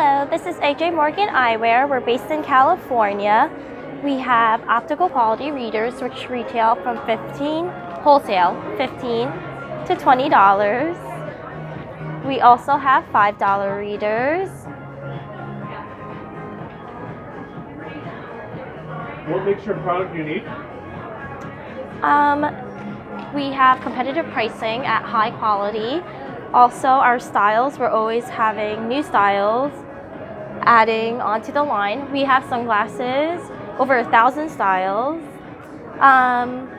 Hello, this is AJ Morgan Eyewear. We're based in California. We have optical quality readers which retail from 15 wholesale 15 to $20. We also have $5 readers. What makes your product unique? Um, we have competitive pricing at high quality. Also, our styles, we're always having new styles adding onto the line. We have sunglasses, over a thousand styles. Um,